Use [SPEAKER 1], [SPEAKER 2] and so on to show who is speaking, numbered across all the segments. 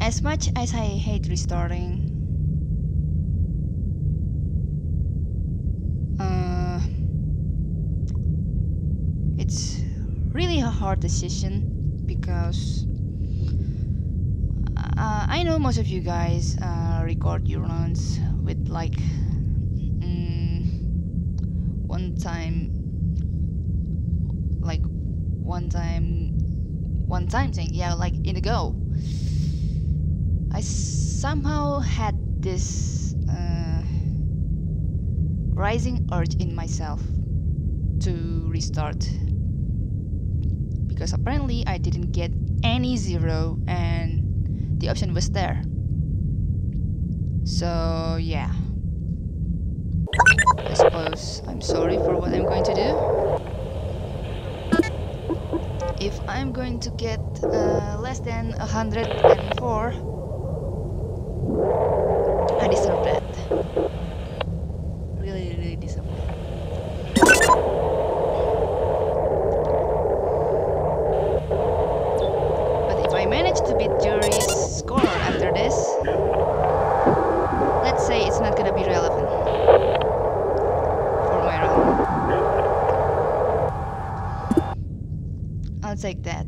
[SPEAKER 1] As much as I hate restarting, uh, it's really a hard decision because uh, I know most of you guys uh, record your runs with like mm, one time, like one time, one time thing. Yeah, like in a go. I somehow had this uh, rising urge in myself to restart because apparently I didn't get any zero and the option was there. So yeah. I suppose I'm sorry for what I'm going to do. If I'm going to get uh, less than 104, I deserve that. Really, really deserve that. But if I manage to beat Jury's score after this, let's say it's not gonna be relevant for my run. I'll take that.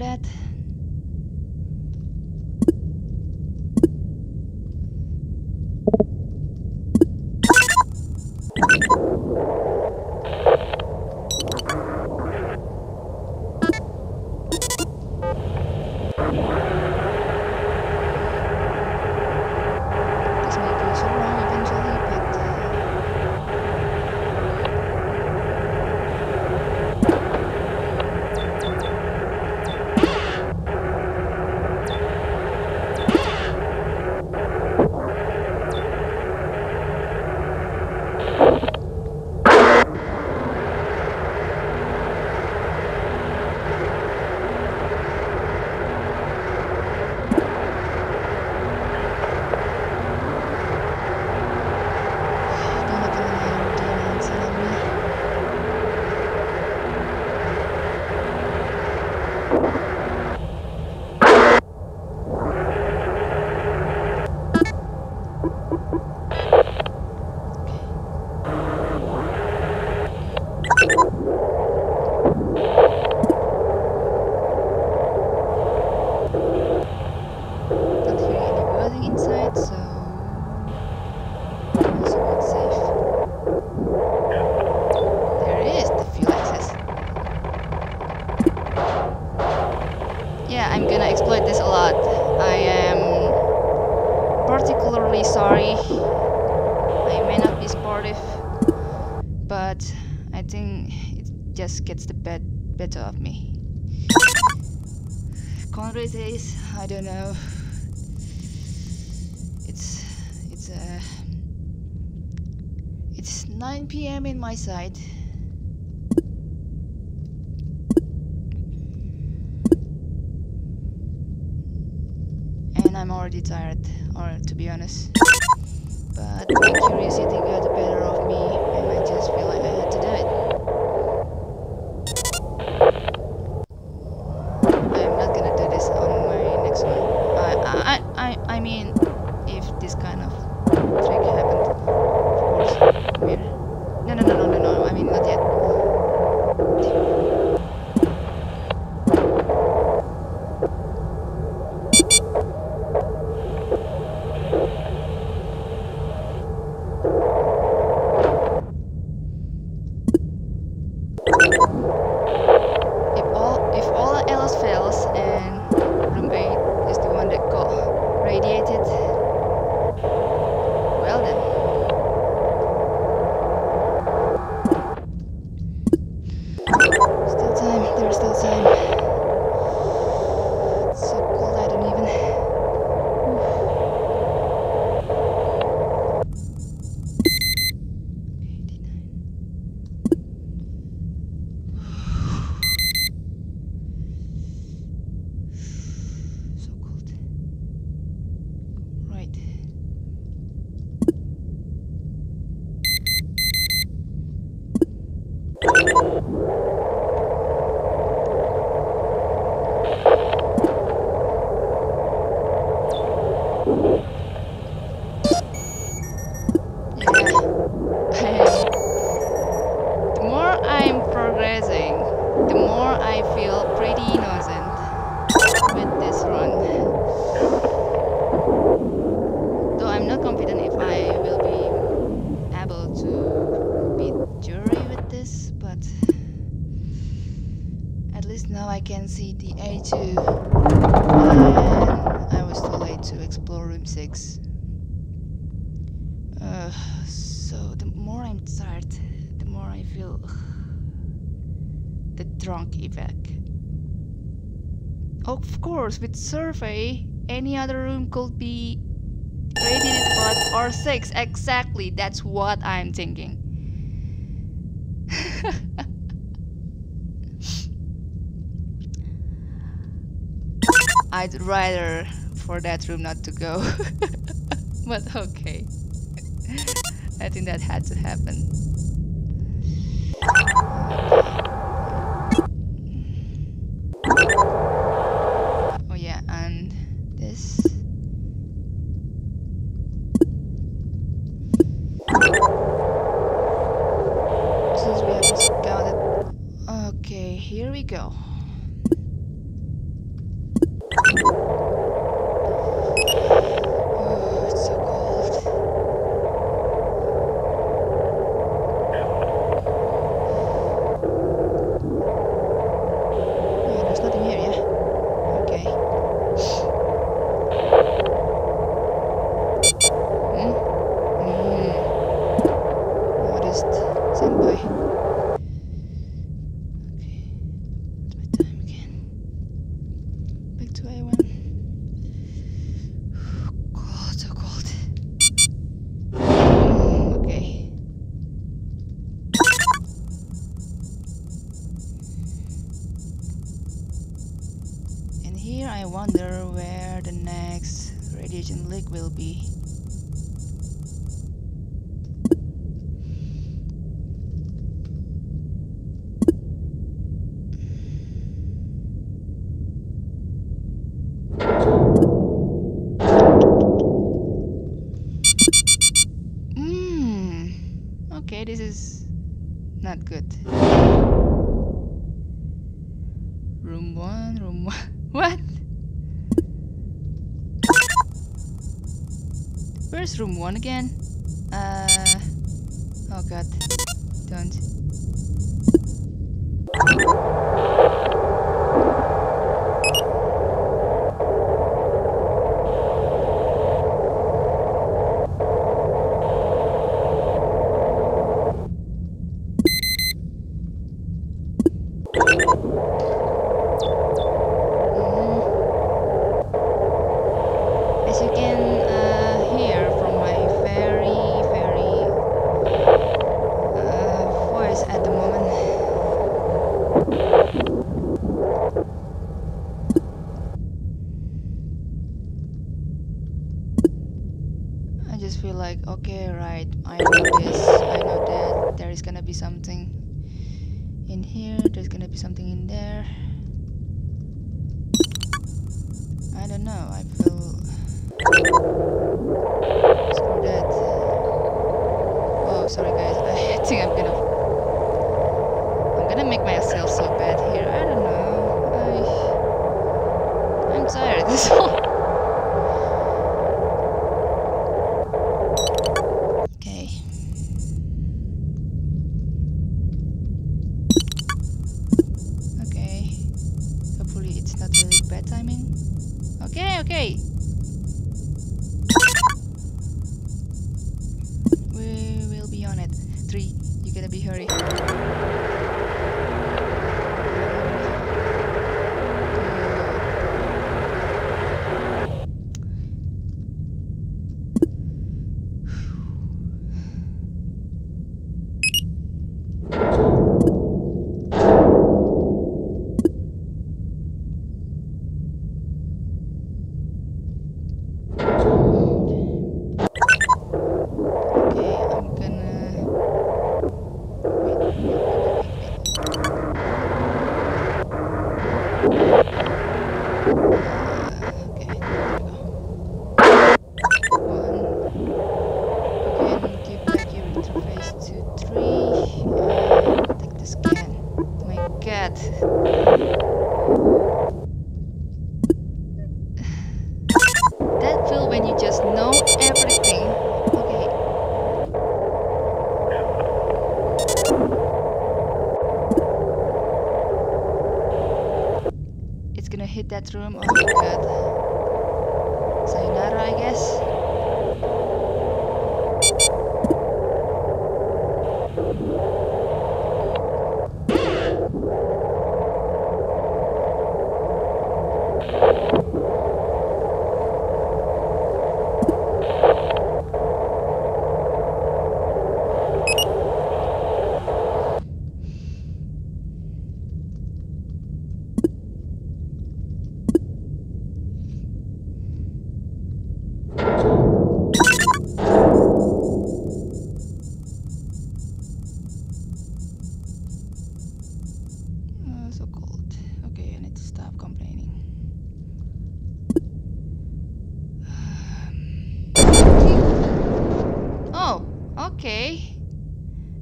[SPEAKER 1] Have of me. Conrad says, I don't know. It's, it's, uh, it's 9 p.m. in my side. And I'm already tired, or to be honest. But curiosity If all, if all else fails and room 8 is the one that got radiated, more I'm tired, the more I feel the drunk evac. Of course, with survey, any other room could be rated but R6. Exactly, that's what I'm thinking. I'd rather for that room not to go. but okay. I think that had to happen. wonder where the next radiation leak will be. Where's room one again? Uh, oh god, don't. Like, okay, right, I know this, I know that. There is gonna be something in here, there's gonna be something in there. I don't know, I feel... Screw that. Oh, sorry guys, I think I'm gonna... I'm gonna make myself so bad here, I don't know. I... I'm tired,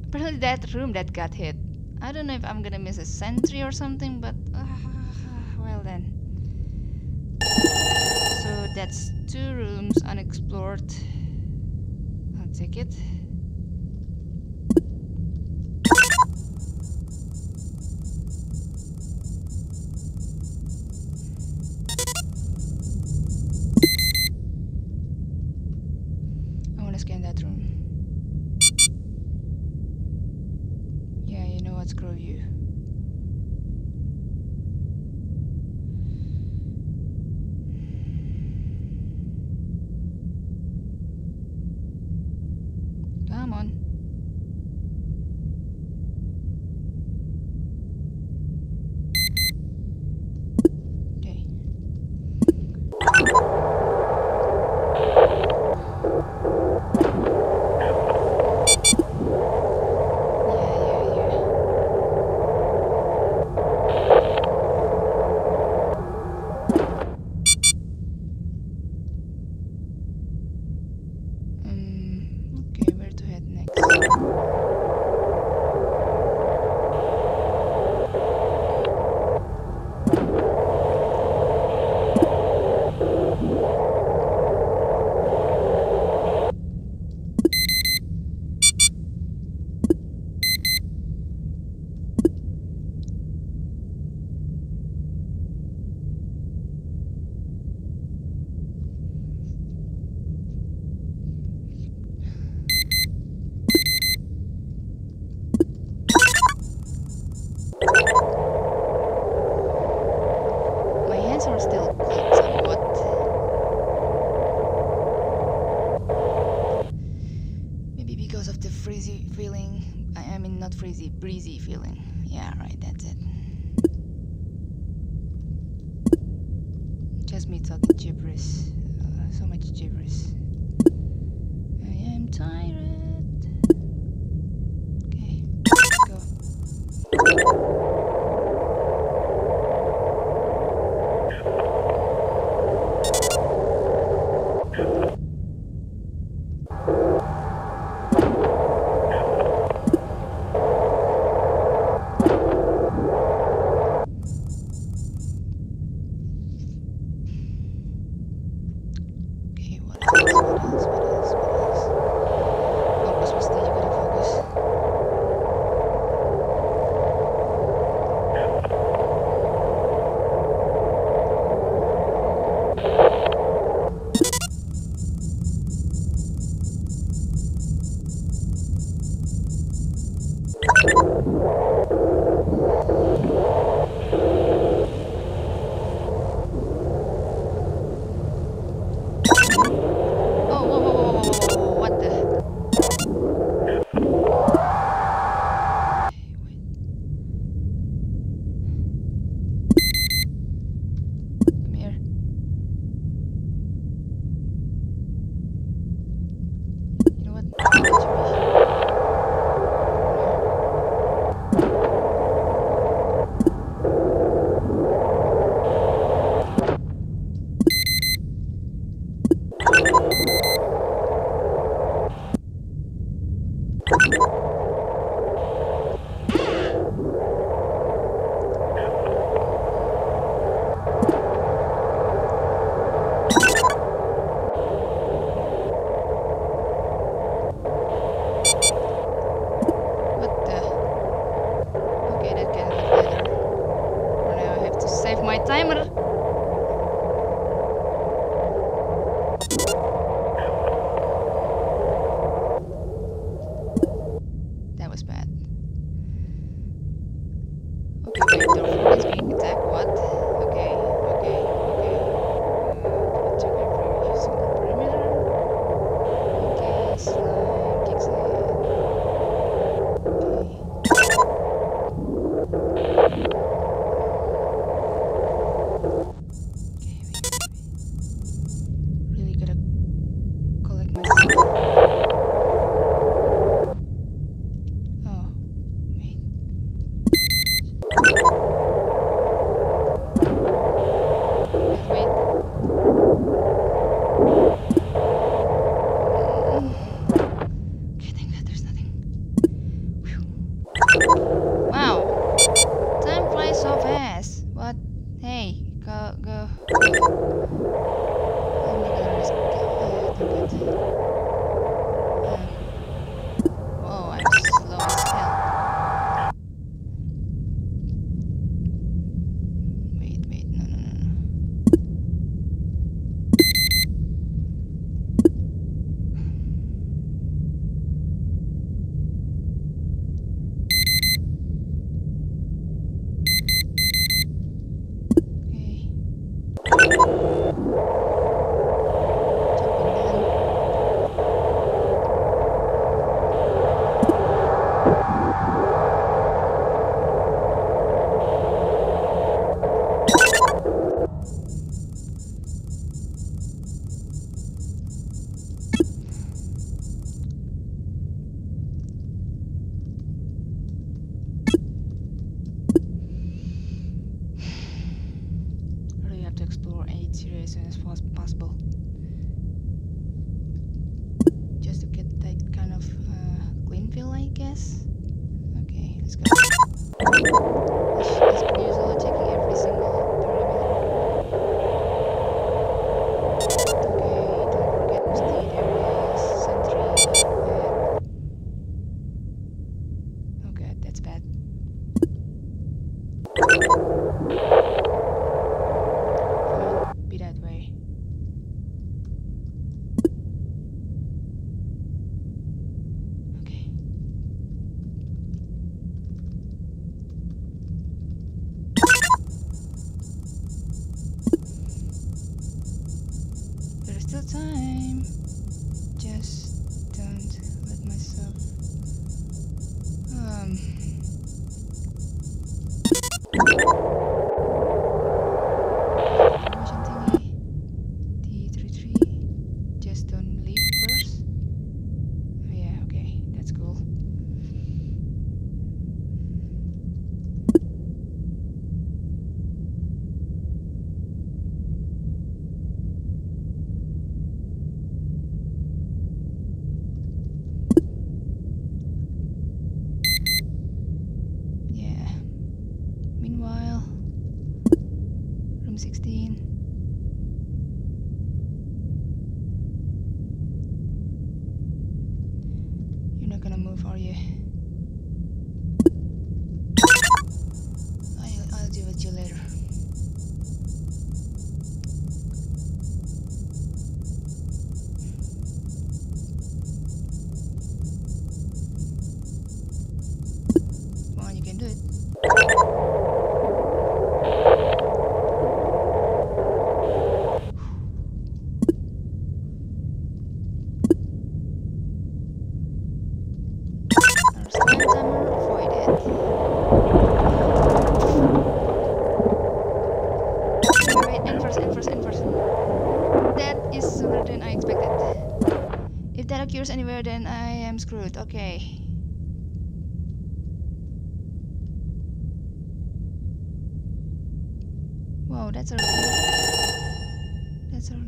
[SPEAKER 1] Apparently that room that got hit. I don't know if I'm gonna miss a sentry or something, but uh, well then. So that's two rooms unexplored. I'll take it.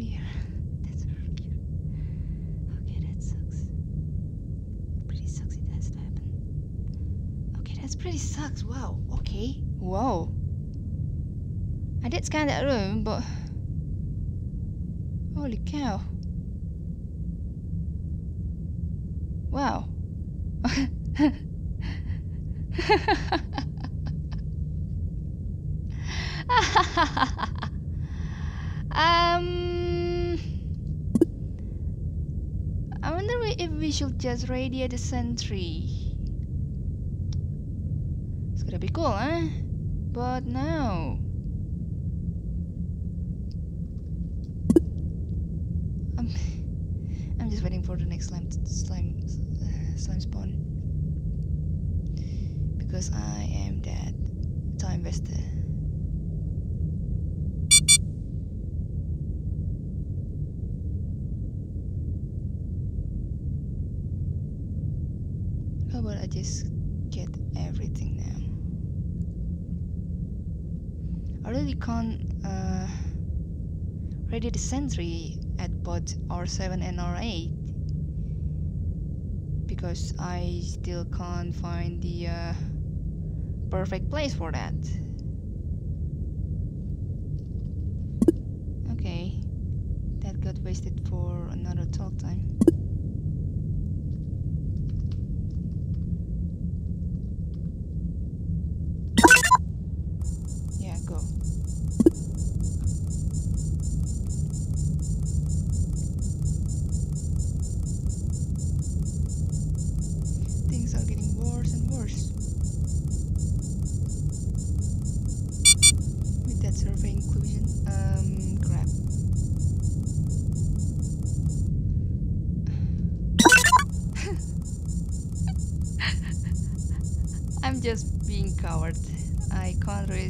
[SPEAKER 1] That's earlier. That's earlier. Okay, that sucks. Pretty sucks it has to happen. Okay, that's pretty sucks. Wow. Okay. Whoa. I did scan that room, but holy cow. Wow. um, I wonder should just radiate the sentry. It's gonna be cool, huh? But no. I'm, I'm just waiting for the next slime, slime, uh, slime spawn. Because I am that time investor. How about I just get everything now? I really can't uh, ready the sentry at both R7 and R8 because I still can't find the uh, perfect place for that. Okay, that got wasted for another talk time.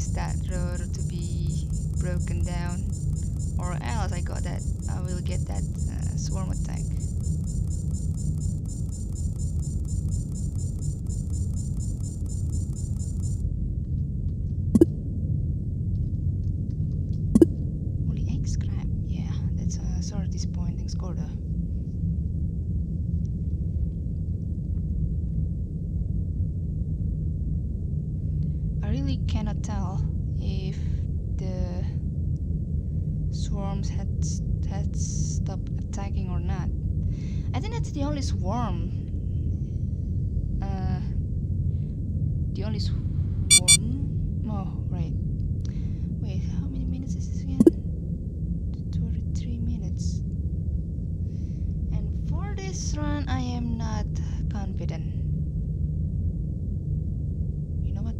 [SPEAKER 1] That road to be broken down, or else I got that. I will get that uh, swarm attack. The only one. Oh, right. Wait, how many minutes is this again? 23 minutes. And for this run, I am not confident. You know what?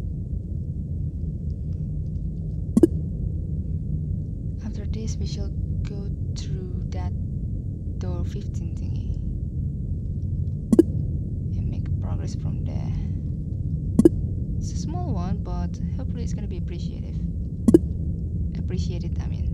[SPEAKER 1] After this, we shall go through that door 15 thingy and make progress from there. It's a small one, but hopefully it's gonna be appreciative. Appreciated, I mean.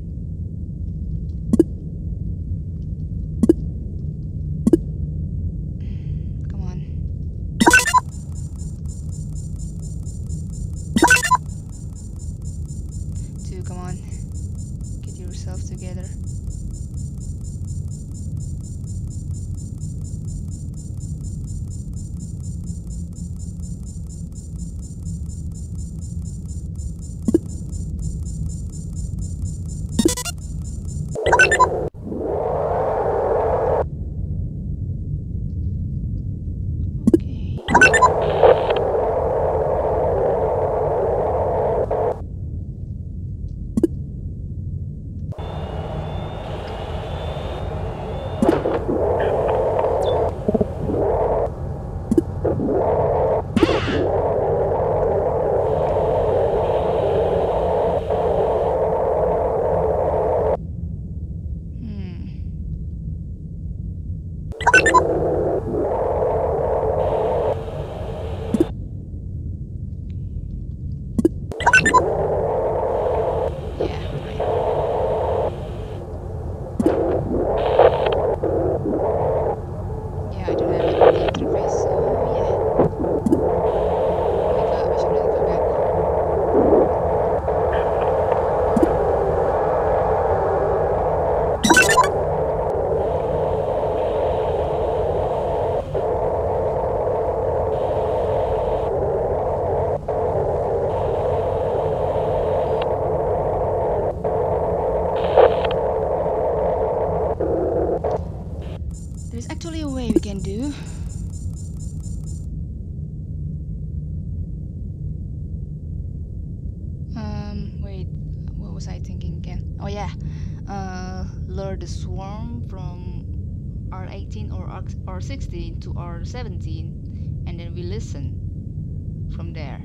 [SPEAKER 1] R16 to R17 and then we listen from there.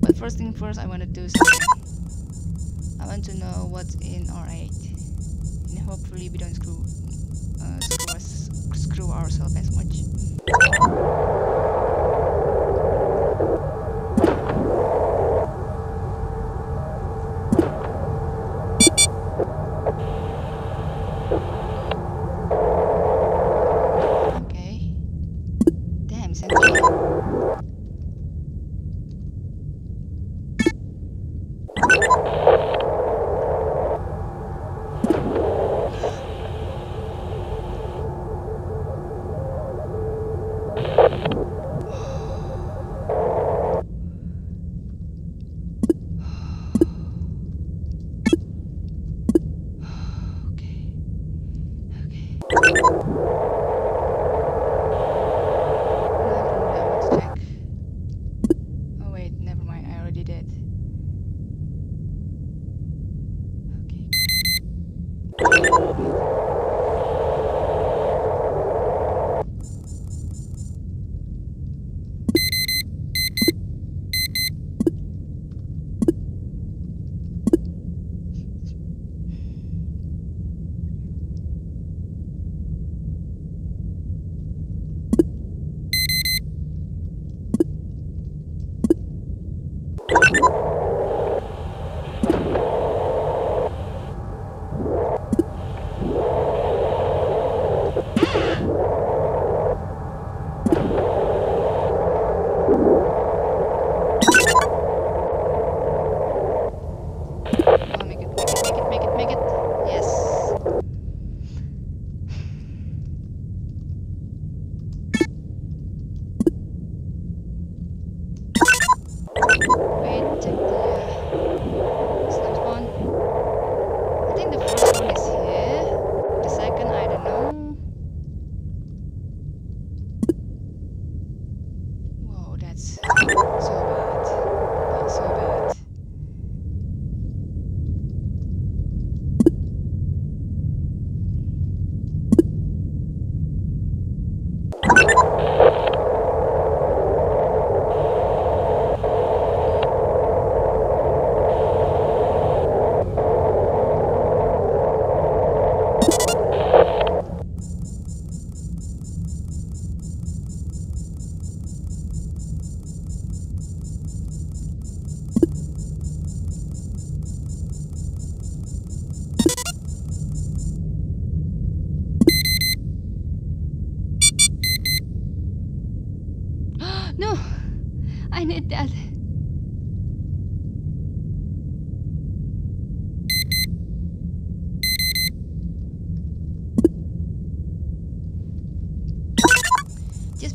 [SPEAKER 1] But first thing first, I want to do something. I want to know what's in R8 and hopefully we don't screw, uh, screw, us, screw ourselves as much.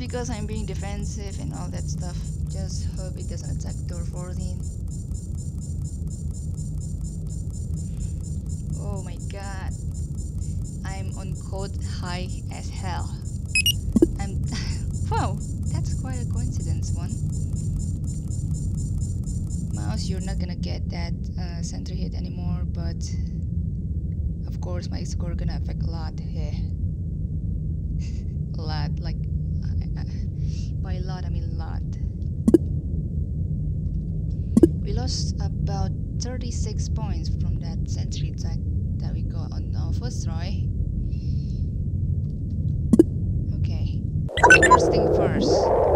[SPEAKER 1] Because I'm being defensive and all that stuff. Just hope it doesn't attack door 14. Oh my god. I'm on code high as hell. I'm... wow, that's quite a coincidence one. Mouse, you're not gonna get that uh, sentry hit anymore, but... Of course, my score gonna affect a lot here. a lot, like by a lot I mean lot. We lost about 36 points from that sentry attack that we got on our first try. Okay, first thing first.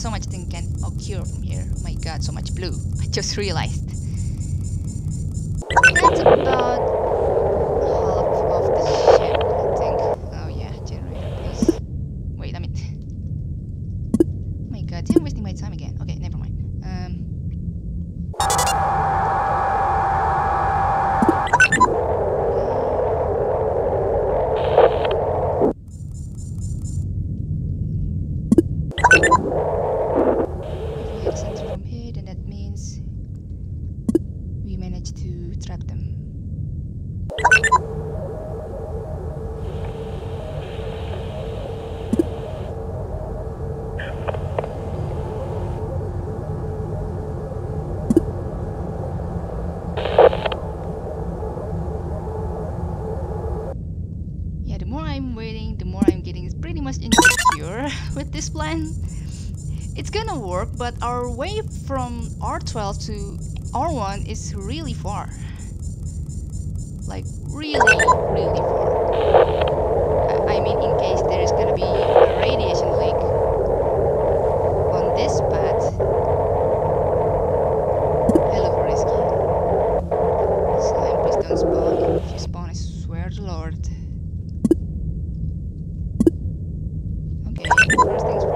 [SPEAKER 1] so much thing can occur from here. Oh my god, so much blue. I just realized. That's about work, but our way from R12 to R1 is really far. Like, really, really far. I mean, in case there is gonna be a radiation leak on this path. Hello, of. Slime, please don't spawn. If you spawn, I swear to lord. Okay, first things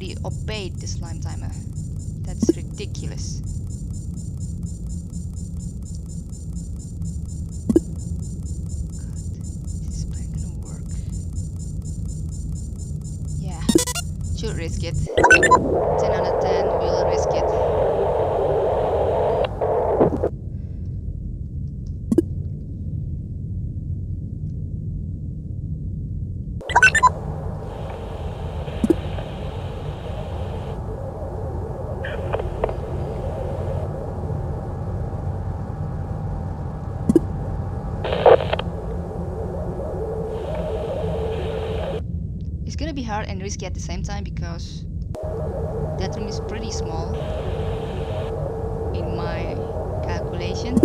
[SPEAKER 1] the op and risky at the same time because that room is pretty small in my calculation.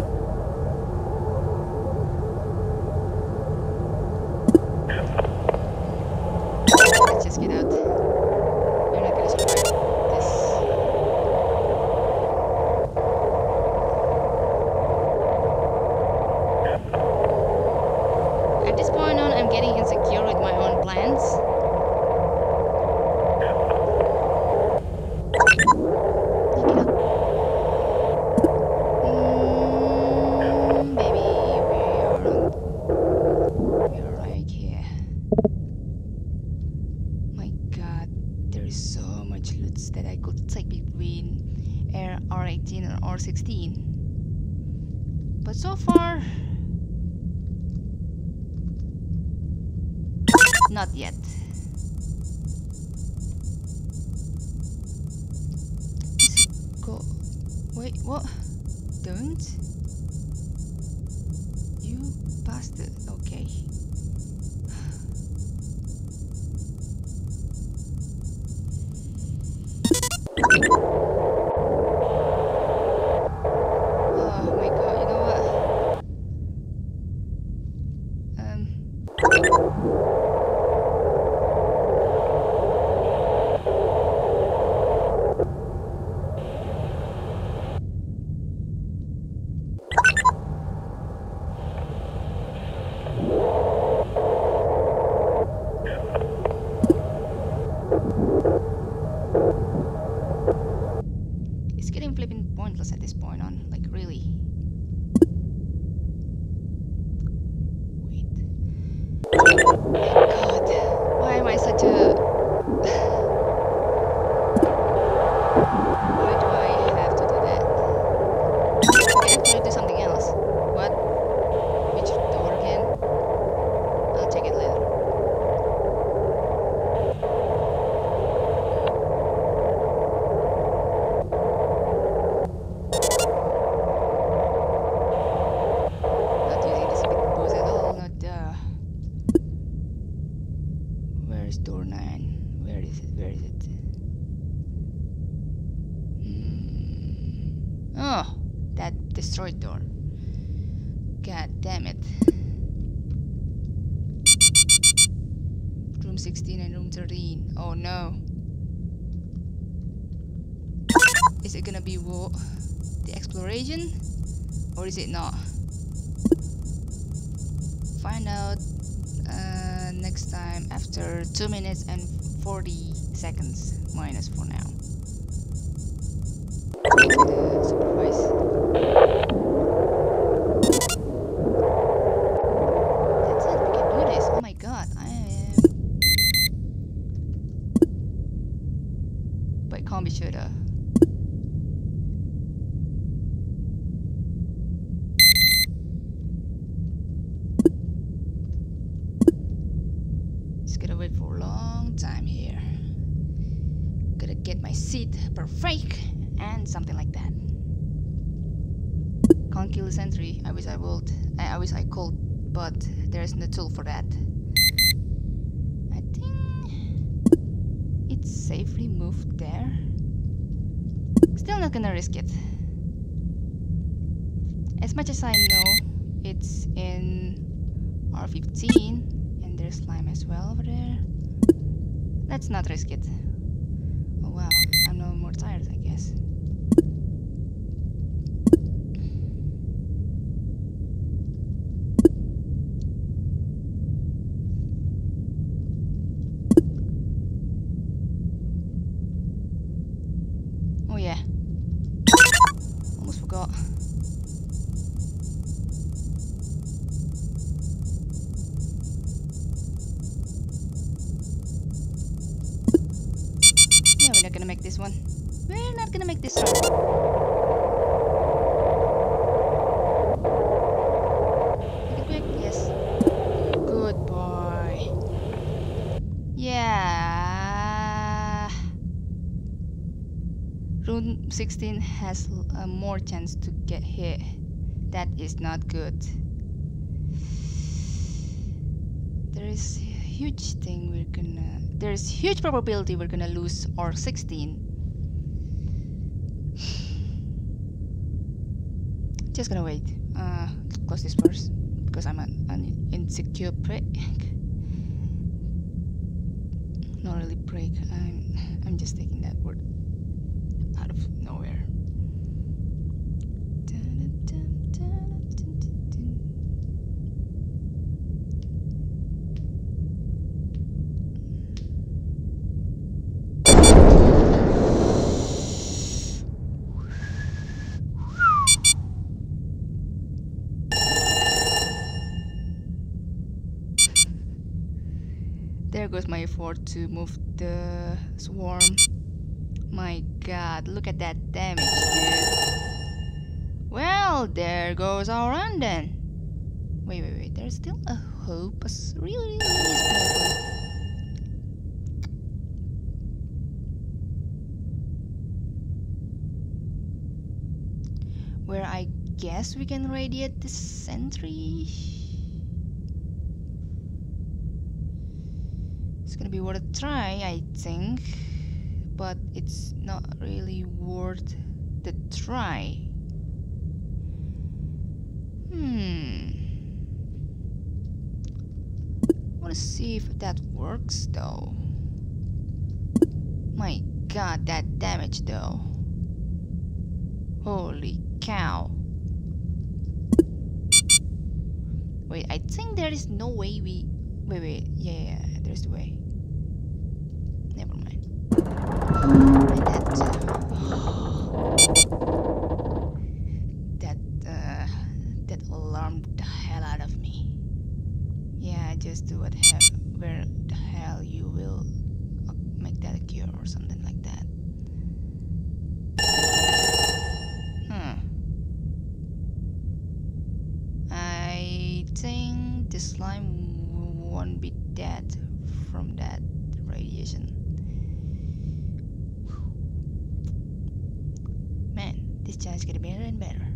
[SPEAKER 1] Time after 2 minutes and 40 seconds minus for now. fake and something like that. Can't kill the sentry. I wish I would. I, wish I could, but there isn't a tool for that. I think it's safely moved there. Still not gonna risk it. As much as I know it's in R15 and there's slime as well over there. Let's not risk it. Oh wow tired, I guess. Oh yeah. Almost forgot. Yeah, we're not gonna make this one. We're not gonna make this one. Quick, yes. Good boy. Yeah. Rune 16 has uh, more chance to get hit. That is not good. There is a huge thing we're gonna... There's huge probability we're gonna lose R16 Just gonna wait. Uh, close this first because I'm an, an insecure prick. Not really prick. I'm I'm just taking that word out of nowhere. goes my to move the swarm. My god, look at that damage, dude. Well, there goes our run then. Wait, wait, wait, there's still a hope. A really, really hope. Where I guess we can radiate the sentry. It's gonna be worth a try, I think. But it's not really worth the try. Hmm. Wanna see if that works though. My god, that damage though. Holy cow. Wait, I think there is no way we... Wait, wait, yeah, yeah, there's the way. That, This chance getting better and better.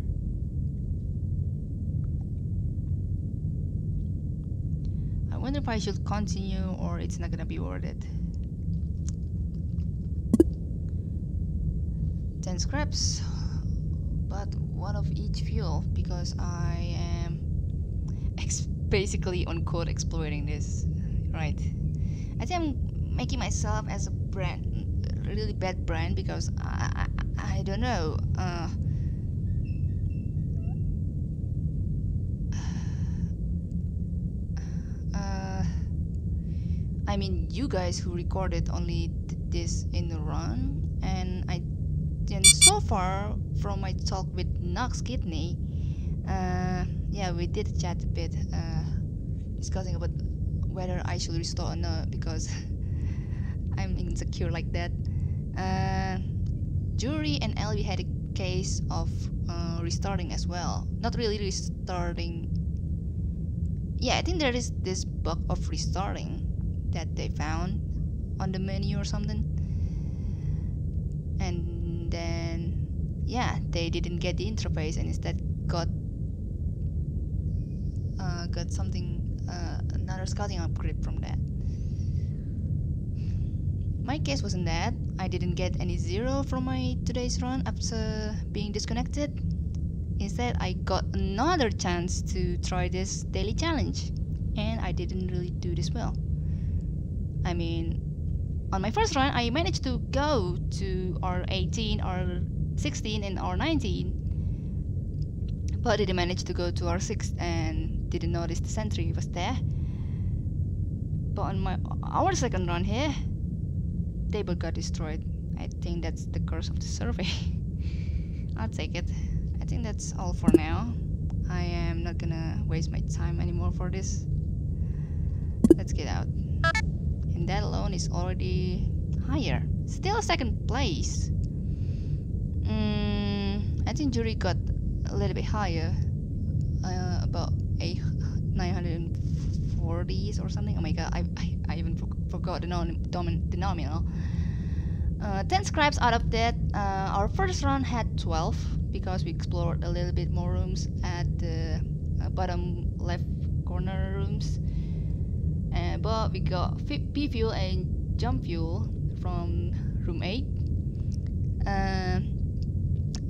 [SPEAKER 1] I wonder if I should continue or it's not gonna be worth it. 10 scraps. but one of each fuel because I am basically on code exploiting this, right? I think I'm making myself as a brand, really bad brand because I, I, don't know. Uh, uh, I mean, you guys who recorded only did this in the run, and I, and so far from my talk with nockscitney, uh, yeah, we did chat a bit, uh, discussing about whether I should restore or not because I'm insecure like that. Uh, Jury and LB had a case of uh, restarting as well. Not really restarting. Yeah, I think there is this bug of restarting that they found on the menu or something. And then, yeah, they didn't get the interface and instead got uh, got something uh, another scouting upgrade from that. My case wasn't that. I didn't get any zero from my today's run after being disconnected. Instead, I got another chance to try this daily challenge, and I didn't really do this well. I mean, on my first run, I managed to go to R18, R16, and R19, but didn't manage to go to R6 and didn't notice the sentry was there. But on my our second run here, table got destroyed. I think that's the curse of the survey. I'll take it. I think that's all for now. I am not gonna waste my time anymore for this. Let's get out. And that alone is already higher. Still second place. Mm, I think jury got a little bit higher. Uh, about a 940s or something. Oh my god, I, I, I even forgot the, nominal. Uh, 10 scribes out of that. Uh, our first run had 12 because we explored a little bit more rooms at the uh, bottom left corner rooms. Uh, but we got P fuel and jump fuel from room 8. Uh,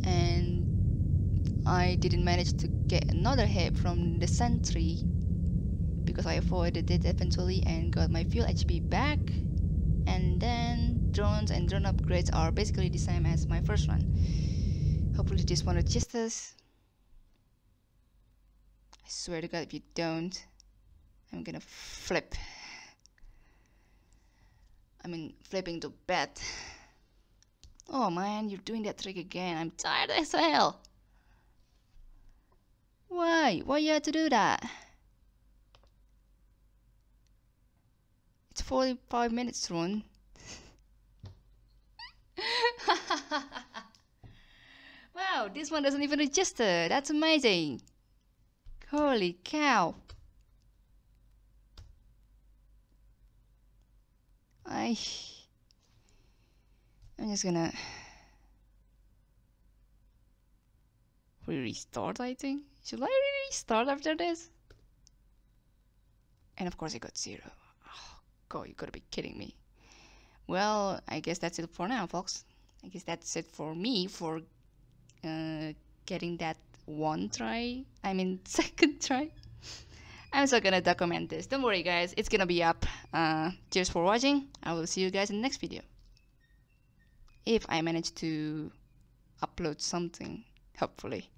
[SPEAKER 1] and I didn't manage to get another hit from the sentry because I avoided it eventually and got my fuel HP back. And then drones and drone upgrades are basically the same as my first one. Hopefully this one registers I swear to god if you don't I'm gonna flip. I mean flipping to bed. Oh man you're doing that trick again. I'm tired as hell. Why? Why you had to do that? It's 45 minutes, run. wow, this one doesn't even register. That's amazing. Holy cow. I... I'm just gonna... restart, I think. Should I restart after this? And of course I got zero. God, you gotta be kidding me. Well, I guess that's it for now, folks. I guess that's it for me for uh, getting that one try. I mean, second try. I'm still gonna document this. Don't worry, guys. It's gonna be up. Uh, cheers for watching. I will see you guys in the next video. If I manage to upload something, hopefully.